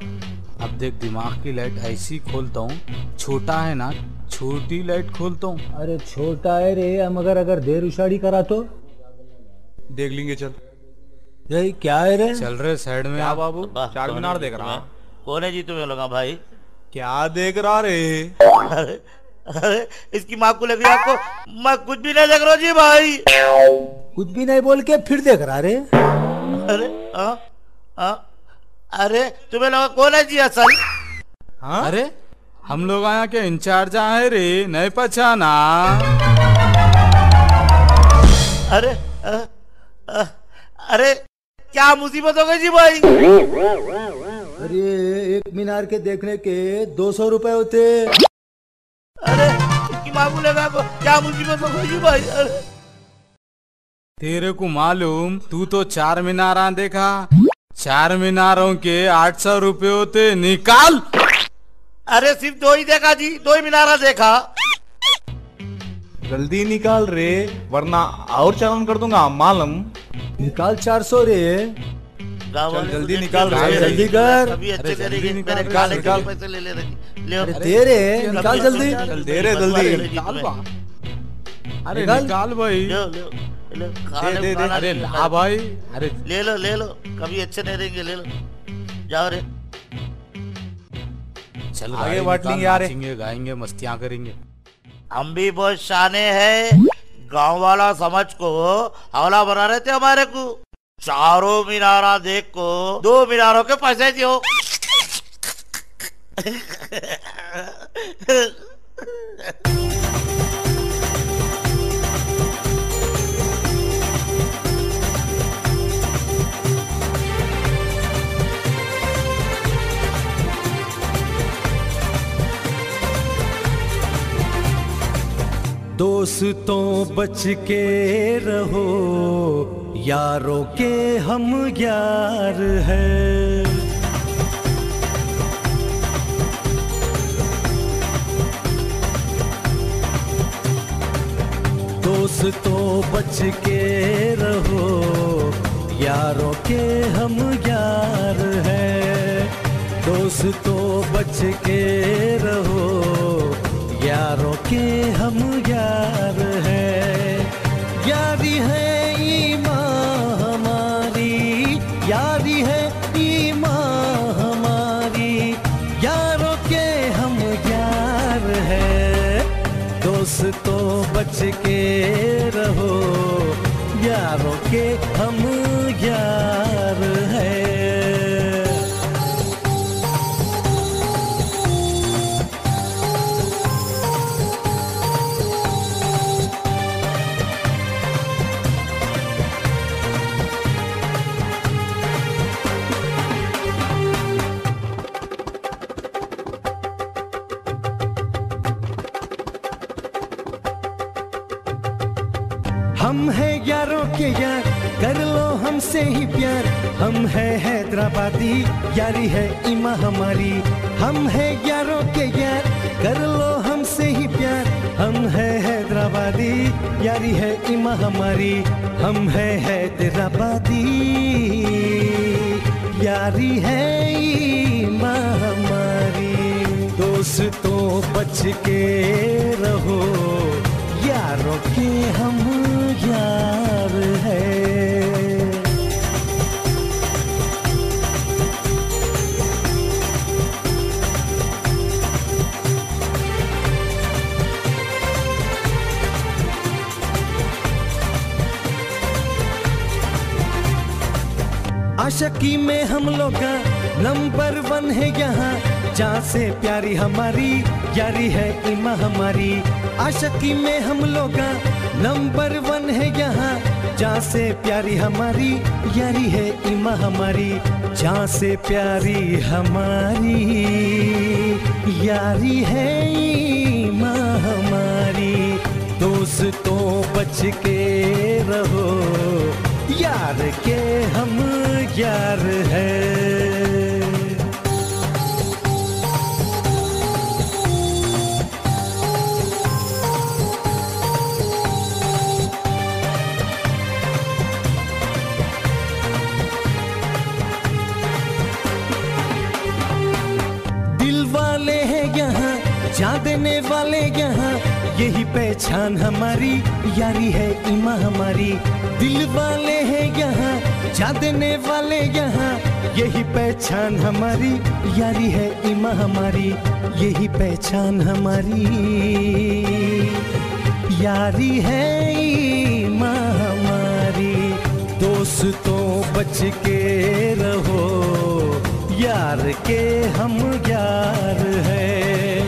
अब देख दिमाग की लाइट ऐसी खोलता हूँ। छोटा है ना छोटी लाइट खोलता हूँ। अरे छोटा है रे मगर अगर देर उछाड़ी करा तो? देख लेंगे चल। ये क्या है रे? चल रहे साइड में। क्या आप बाबू? चार मीनार देख रहा कौन है। जी तुम्हें लगा भाई। क्या देख रहा रे? अरे अरे इसकी माँ को लग रही आपको? मैं कुछ भी नहीं देख रहा जी भाई। कुछ भी नहीं बोल के फिर देख रहा रे। अरे आ, आ, अरे तुम्हें लगा कौन है जी असल? हाँ? अरे हम लोग यहाँ के इंचार्ज है रे नहीं पहचाना। अरे आ, आ, अरे क्या मुसीबत हो गई जी भाई? अरे एक मीनार के देखने के दो सौ रुपए होते। अरे इसकी माँ लगा क्या मुसीबत हो गई जी भाई? अरे। तेरे को मालूम तू तो चार मीनारा देखा। चार मीनारों के आठ सौ रुपए होते निकाल। अरे सिर्फ़ दो ही देखा जी दो ही मीनारा देखा। जल्दी निकाल रे वरना और चालान कर दूँगा मालूम? निकाल चार सौ रे। चल जल्दी निकाल रे, जल्दी कर। अरे जल्दी निकाल, निकाल, निकाल। पैसे ले ले अरे दे रे निकाल जल्दी। दे रे जल्दी। निकाल। अरे निकाल। निकाल भाई। लो लो लो दे, दे। अरे खाना। भाई। अरे। ले लो ले लो कभी अच्छे नहीं रहेंगे ले लो। जाओ रे। चल आगे लेंगे यार। गाएँगे मस्तियाँ करेंगे। हम भी बहुत शाने हैं गाँव वाला समझ को। हवला बना रहे थे हमारे को। चारों मीनारा देख को दो मीनारों के पैसे दियो दोस्तों बच के रहो। यारों के हम यार हैं। दोस्तों बच के रहो। यारों के हम यार हैं। दोस्तों बच के रहो। के हम यार हैं। यारी है ईमान हमारी। यारी है ईमान हमारी। यारों के हम यार हैं। दोस्तों बच के रहो। यारों के हम हैदराबादी यारी है ईमा हमारी। हम है यारों के यार, कर लो हमसे ही प्यार। हम है हैदराबादी, यारी है इमा हमारी। हम है हैदराबादी, यारी है ईमा हमारी। दोस्तों, बच के रहो, यारों के हम यार हैं। आशकी में हम लोग नंबर वन है यहाँ। जहाँ से प्यारी हमारी, यारी है इमा हमारी। आशकी में हम लोग नंबर वन है यहाँ। जहाँ से प्यारी हमारी, यारी है इमा हमारी। जहाँ से प्यारी हमारी, यारी है इमा हमारी। दोस्तों बच के रहो। यार के हम यार है। जा देने वाले यहाँ यही पहचान हमारी यारी है ईमा हमारी। दिल वाले हैं यहाँ जा देने वाले यहाँ। यही पहचान हमारी, यारी है इमा हमारी। यही पहचान हमारी। यारी है ईमा हमारी। दोस्तों, बच के रहो। यार के हम यार है।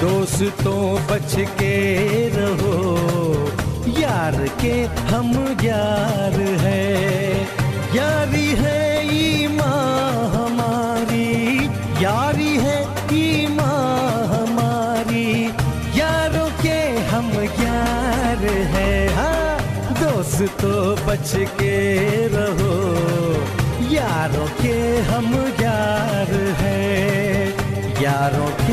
दोस्तों, बच के रहो। यार के हम यार है। यारी है ईमां हमारी। यारी है ईमां हमारी। यारों के हम यार है। हाँ तो बच के रहो। यारों के हम यार है। यारों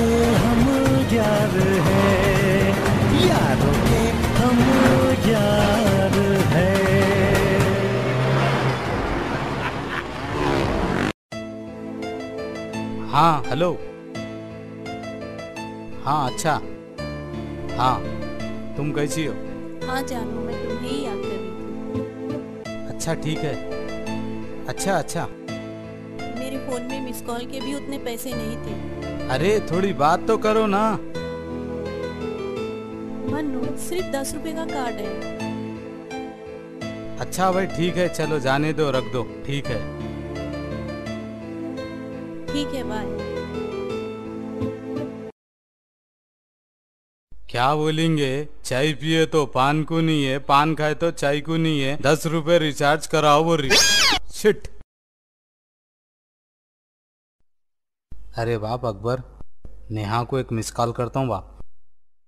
हाँ। हेलो हाँ अच्छा। हाँ। तुम कैसी हो? हाँ जानू मैं तुम्हें ही याद कर रही थी। अच्छा ठीक है। अच्छा अच्छा। मेरे फ़ोन में मिस कॉल के भी उतने पैसे नहीं थे। अरे थोड़ी बात तो करो ना। मन्नू सिर्फ़ दस रुपए का कार्ड है। अच्छा भाई ठीक है चलो जाने दो रख दो। ठीक है। ठीक है बाय क्या बोलेंगे? चाय पिए तो पान को नहीं है पान खाए तो चाय को नहीं है। दस रुपए रिचार्ज कराओ वो शिट अरे बाप अकबर नेहा को एक मिस कॉल करता हूँ बाप।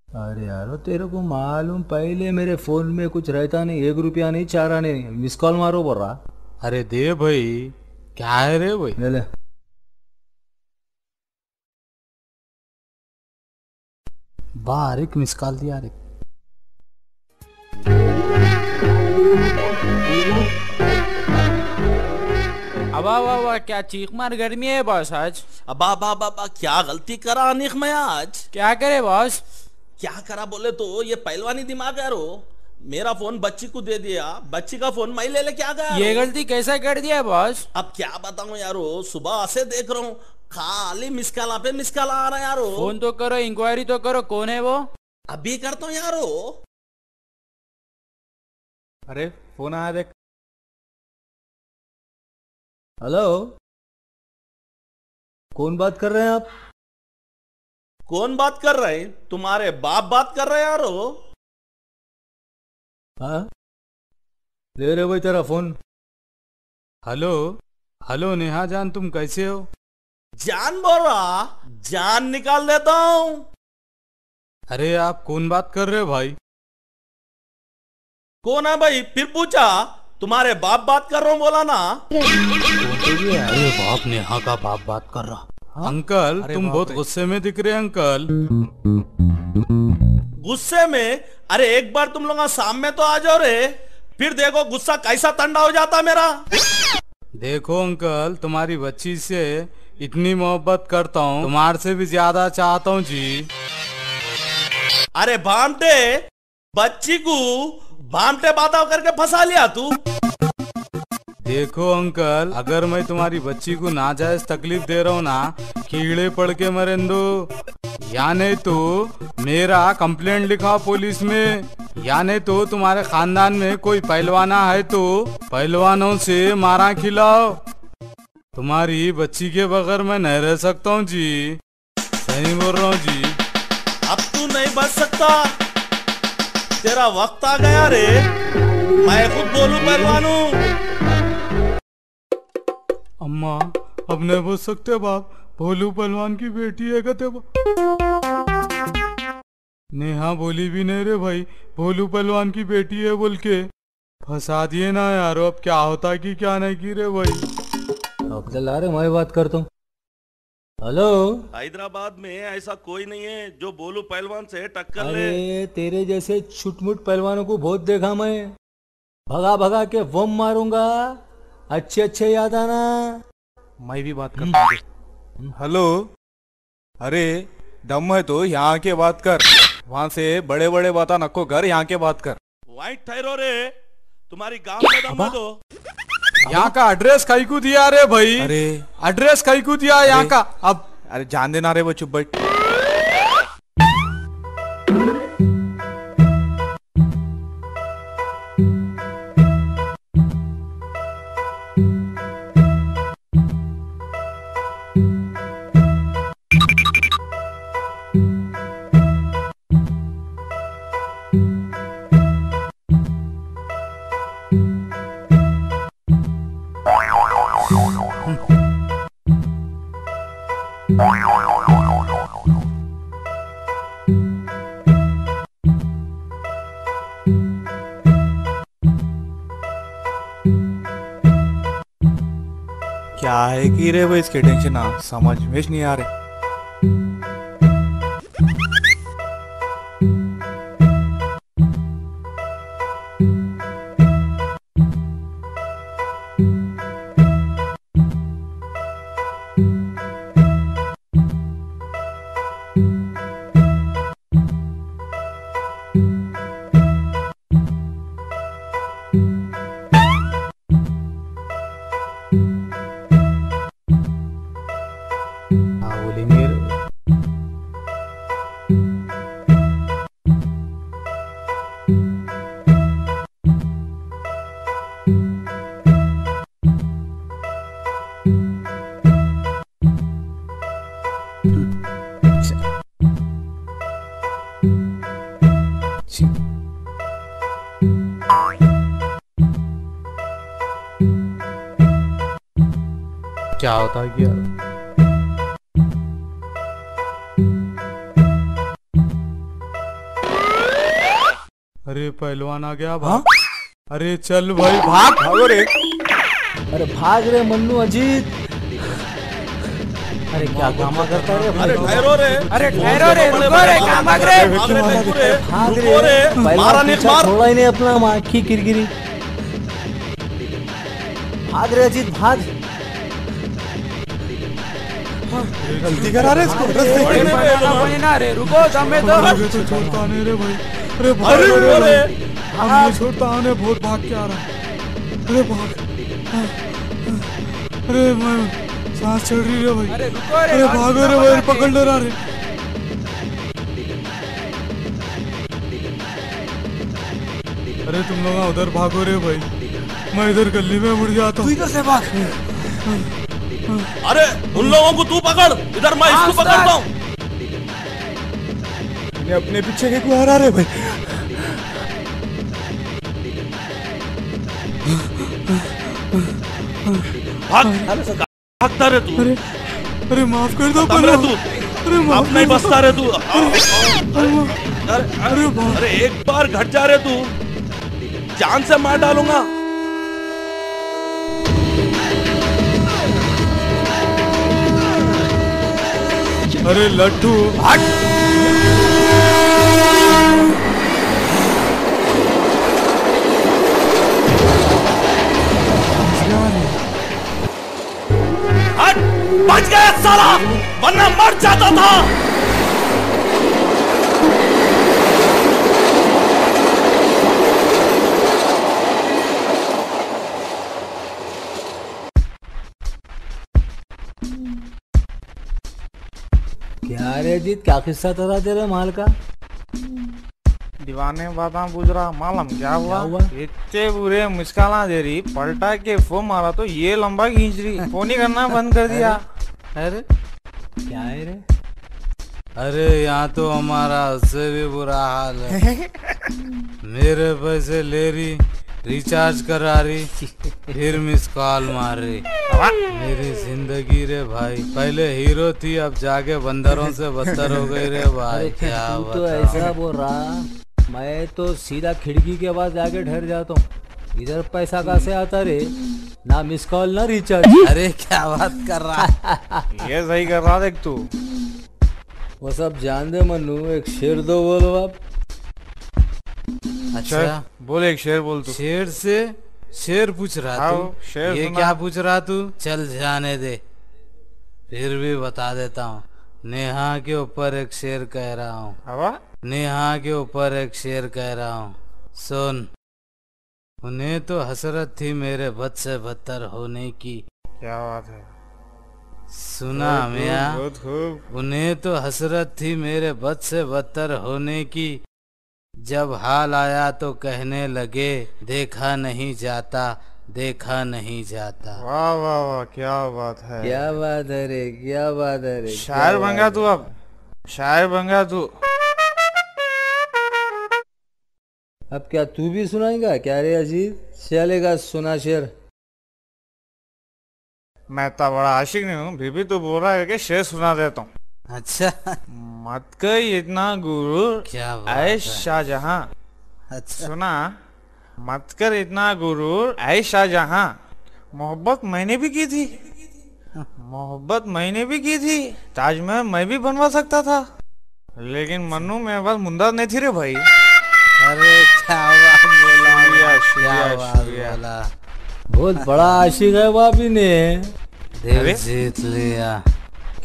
अरे यार तेरे को मालूम पहले मेरे फ़ोन में कुछ रहता नहीं एक रुपया नहीं चार आने नहीं मिस कॉल मारो बोल रहा। अरे दे भाई क्या है रे भाई? ले ले। बारीक मिस कॉल दिया रे। अबा वाह क्या चीख मार गर्मी है बॉस आज? अबा बा बा बा क्या गलती करा अनिक मैं आज? क्या करे बॉस? क्या करा बोले तो ये पहलवानी दिमाग है रो। मेरा फ़ोन बच्ची को दे दिया बच्ची का फ़ोन मैं ले ले क्या गया ये गलती कैसा कर दिया बॉस? अब क्या बताऊँ यारो सुबह से देख रहा हूँ खाली मिसकाला पे मिसकाला आ रहा है यारो। फ़ोन तो करो इंक्वायरी तो करो कौन है वो? अभी करता हूँ यारो। अरे फ़ोन आया देख। हेलो? कौन बात कर रहे हैं आप? कौन बात कर रहे हैं? तुम्हारे बाप बात कर रहे हैं यारो। हाँ? ले रहे भाई तेरा फ़ोन। हेलो? हेलो नेहा जान तुम कैसे हो? जान बोल रहा जान निकाल देता हूँ। अरे आप कौन बात कर रहे हो भाई? कौन है भाई? फिर पूछा तुम्हारे बाप बात कर रहा हूँ बोला ना। अरे बाप नेहा का बाप बात कर रहा। हा? अंकल तुम बहुत गुस्से में दिख रहे अंकल। गुस्से में? अरे एक बार तुम लोग सामने तो आ जाओ रे। फिर देखो गुस्सा कैसा ठंडा हो जाता मेरा। देखो अंकल तुम्हारी बच्ची से इतनी मोहब्बत करता हूँ। तुम्हारे से भी ज़्यादा चाहता हूँ जी। अरे भामटे बच्ची को भामटे बाता करके फंसा लिया तू। देखो अंकल अगर मैं तुम्हारी बच्ची को नाजायज तकलीफ़ दे रहा हूँ ना कीड़े पड़ के मरे दो। या नहीं तो मेरा कंप्लेंट लिखाओ पुलिस में। या नहीं तो तुम्हारे खानदान में कोई पहलवाना है तो पहलवानों से मारा खिलाओ। तुम्हारी बच्ची के बगैर मैं नहीं रह सकता हूँ जी। सही बोल रहा हूँ जी। अब तू नहीं बच सकता। तेरा वक्त आ गया रे। मैं खुद बोलू पहलवानू अम्मा अब नहीं बोल सकते बाप। भोलू पहलवान की बेटी है कहते नेहा बोली भी नहीं रे भाई। भोलू पहलवान की बेटी है बोल के। फंसा दिए ना यार अब क्या होता कि क्या नहीं की रे भाई। अब चला रहे मैं बात करता हूँ। हेलो? हैदराबाद में ऐसा कोई नहीं है जो बोलू पहलवान से टक्कर ले। तेरे जैसे छुटमुट पहलवानों को बहुत देखा मैं। भगा भगा के वम मारूँगा। अच्छे अच्छे याद आना। मैं भी बात करता हूँ। हेलो? अरे दम है तो यहाँ के बात कर। वहाँ से बड़े बड़े बाता नको कर यहाँ के बात कर। वहीं ठहरो रे तुम्हारी गाँव में दम है तो। यहाँ का एड्रेस कहीं को दिया रे भाई। अरे। एड्रेस कहीं को दिया यहाँ का। अब अरे जान देना रे वो चुप बैठ। क्या हुए इसके टेंशन ना समझ में नहीं आ रहे। है क्या? अरे पहलवान आ गया भाग। अरे चल भाई भाग। भागो रे। अरे भाग रे मन्नू अजीत। अरे क्या कामा करता रे? अरे ठहरो रे। अरे ठहरो रे रुको रे क्या भाग रे भाग रे। मारा नहीं मार। छोड़ा ही नहीं अपना माखी किरकिरी। भाग रे अजीत भाग। गलती करा रे इसको ना रे रुको दमे दो अरे तो छोड़ता नहीं रे भाई। अरे भाग अरे रे अब नहीं छोड़ता आने बहुत भाग के आ रहा है। अरे भाग। अरे मैं सांस चढ़ रही है भाई। अरे रुको रे अरे भागो रे भाई पकड़ ले रहा रे। अरे तुम लोग उधर भागो रे भाई। मैं इधर गली में मुड़ जाता हूँ। इधर से भाग। अरे उन लोगों को तू पकड़। इधर मैं इसको पकड़ता हूँ। अपने पीछे के को हरा रे भाई। भाग। भागता रे तू। अरे अरे माफ़ कर दो दम रे तू। अरे माफ़ नहीं बसता रे तू। अरे अरे अरे अरे एक बार घट जा रे तू। जान से मार डालूँगा। अरे लट्टू हट बच गया साला वरना मर जाता था। क्या रे क्या किस्सा था तेरे माल का? दीवाने बादाम पूछ रहा मालूम क्या हुआ? हुआ? इतने बुरे मुस्काला दे रही पलटा के फ़ोन मारा तो ये लंबा खींच रही फ़ोन ही करना बंद कर दिया। अरे क्या है रे? अरे यहाँ तो हमारा उससे भी बुरा हाल है। मेरे पैसे ले रही रिचार्ज करा रही फिर मिस कॉल मार। रही मेरी ज़िंदगी रे भाई। पहले हीरो थी अब जाके बंदरों से बदतर हो गई रे भाई। क्या तो ऐसा बोल रहा। मैं तो सीधा खिड़की के पास जाके ठहर जाता हूँ। इधर पैसा कहाँ से आता रे? ना मिस कॉल ना रिचार्ज अरे क्या बात कर रहा है? ये सही कर रहा देख तू। वो सब जान दे मनु एक शेर दो बोलो आप। अच्छा। बोल एक शेर बोल तू। शेर से शेर पूछ रहा आओ, तू। शेर ये क्या पूछ रहा तू? चल जाने दे। फिर भी बता देता हूँ। नेहा के ऊपर एक शेर कह रहा हूँ। नेहा के ऊपर एक शेर कह रहा हूँ। सुन उन्हें तो हसरत थी मेरे बद से बदतर होने की। क्या बात है। सुना मियाँ। उन्हें तो हसरत थी मेरे बद से बदतर होने की। जब हाल आया तो कहने लगे देखा नहीं जाता देखा नहीं जाता। वाह वाह वाह क्या बात है। क्या बात है रे क्या बात है रे शायर गया तू अब। शायर बन गया तू। अब क्या तू भी सुनाएगा? क्या रे अजीत? चलेगा सुना शेर। मैं तो बड़ा आशिक नहीं हूँ भी तू बोल रहा है कि शेर सुना देता हूँ। अच्छा। मत कर इतना गुरु। क्या ऐ शाहजहां। अच्छा। सुना मत कर इतना गुरूर ऐ शाहजहां। मोहब्बत मैंने भी की थी। मोहब्बत मैंने भी की थी। ताजमहल मैं भी बनवा सकता था। लेकिन मनु मेरे पास मुंदा नहीं थी रे भाई। अरे क्या बात बोला। शुक्रिया, क्या शुक्रिया, बात शुक्रिया। बोला। बहुत बड़ा आशिक है वापी ने। दिल जीत लिया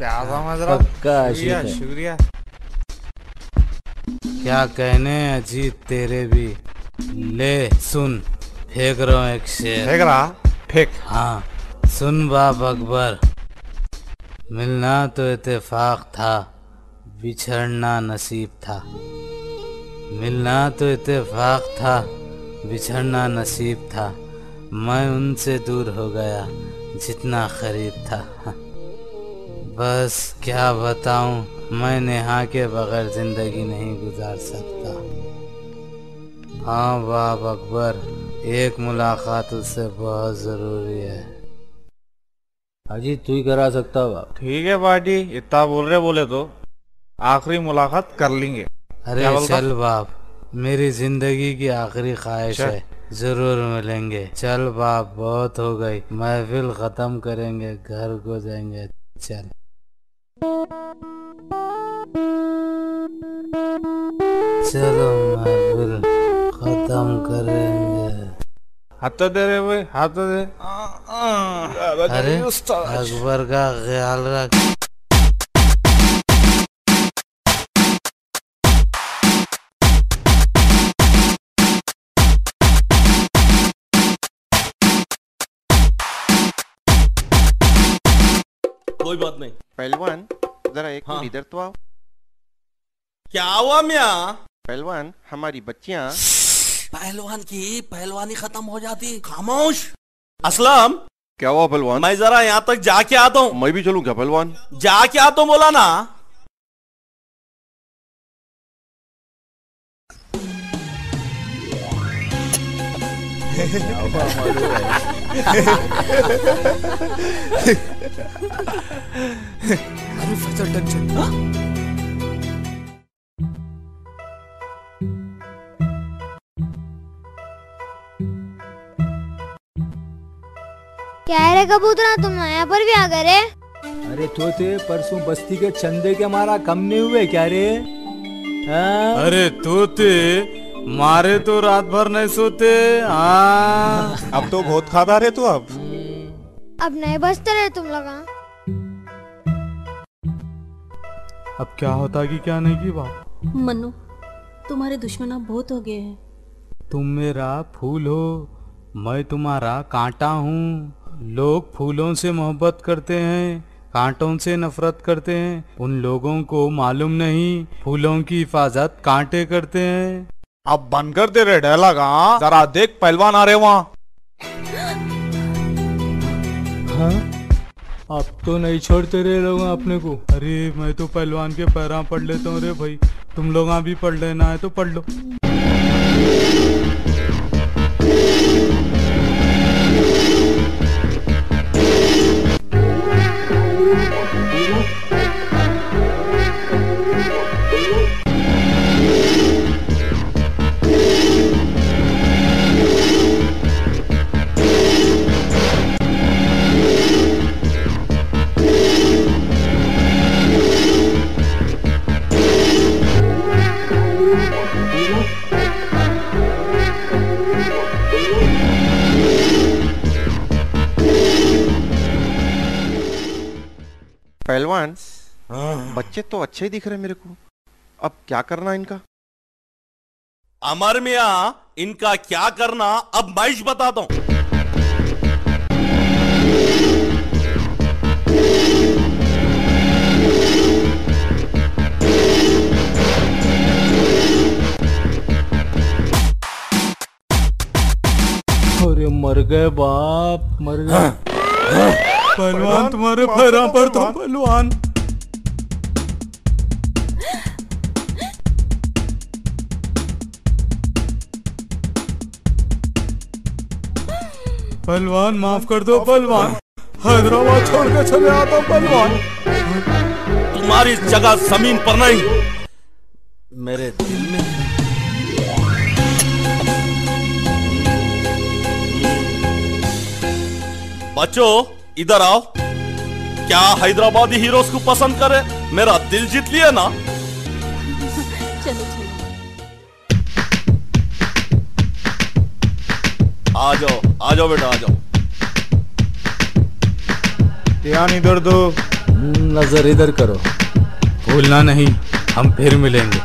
क्या समझ रहा पक्का शुक्रिया शुक्रिया। क्या कहने अजीत तेरे भी? ले सुन फेंक रहा हूँ एक शेर। फेंक रहा? फेंक। हाँ सुन बाप अकबर। मिलना तो इत्तेफाक था बिछड़ना नसीब था। मिलना तो इत्तेफाक था बिछड़ना नसीब था। मैं उनसे दूर हो गया जितना करीब था। बस क्या बताऊँ मैं नेहा के बगैर ज़िंदगी नहीं गुजार सकता। हाँ बाप अकबर एक मुलाकात उससे बहुत ज़रूरी है। अजीत तू ही करा सकता बाप। ठीक है पार्टी इतना बोल रहे बोले तो आखिरी मुलाकात कर लेंगे। अरे चल बाप मेरी ज़िंदगी की आखिरी ख्वाहिश है ज़रूर मिलेंगे। चल बाप बहुत हो गई महफिल खत्म करेंगे घर को जाएँगे। चल। चलो महफिल खत्म करेंगे। हाथ तो दे रहे भाई हाथ तो दे। अरे अकबर का ख्याल रख। कोई बात नहीं। पहलवान जरा एक हाँ। इधर तो आओ। क्या हुआ मिया? पहलवान हमारी बच्चिया। पहलवान की पहलवानी खत्म हो जाती। खामोश। असलम। क्या हुआ पहलवान मैं जरा यहाँ तक जाके आता हूँ। मैं भी चलूँ क्या पहलवान जाके आता हूँ बोला ना। अरे फैसल टेंशन? क्या है रे कबूतरा तुम यहाँ पर भी आ गए रे अरे तोते परसों बस्ती के चंदे के मारा कम नहीं हुए क्या रे हाँ? अरे तोते मारे तो रात भर नहीं सोते। हाँ। अब तो बहुत खाता रहे तू अब। अब नहीं बचते रहे तुम लोग हाँ? अब क्या होता कि क्या नहीं की बात? मन्नू तुम्हारे दुश्मन अब बहुत हो गए हैं। तुम मेरा फूल हो मैं तुम्हारा कांटा हूँ। लोग फूलों से मोहब्बत करते हैं कांटों से नफरत करते हैं। उन लोगों को मालूम नहीं फूलों की हिफाजत कांटे करते हैं। अब बंद कर दे रहे डायलॉग हाँ जरा देख, पहलवान आ रहे वहाँ। आप अब तो नहीं छोड़ते रहे लोग अपने को। अरे, मैं तो पहलवान के पैरा पढ़ लेता हूँ रे भाई। तुम लोग भी पढ़ लेना है तो पढ़ लो। पहलवान बच्चे तो अच्छे ही दिख रहे मेरे को। अब क्या करना इनका? अमर मिया इनका क्या करना? अब मैं ही बताता हूँ अरे मर गए बाप मर गए। पहलवान तुम्हारे पैरों पर तो पहलवान। पहलवान माफ़ कर दो पहलवान। हैदराबाद छोड़ के चले आता हूँ पहलवान। तुम्हारी जगह ज़मीन पर नहीं। मेरे दिल में बच्चों इधर आओ। क्या हैदराबादी हीरोज को पसंद करे? मेरा दिल जीत लिया ना? चलो चलो। आ जाओ आ जाओ बेटा आ जाओ। ध्यान इधर दो। नज़र इधर करो। भूलना नहीं हम फिर मिलेंगे।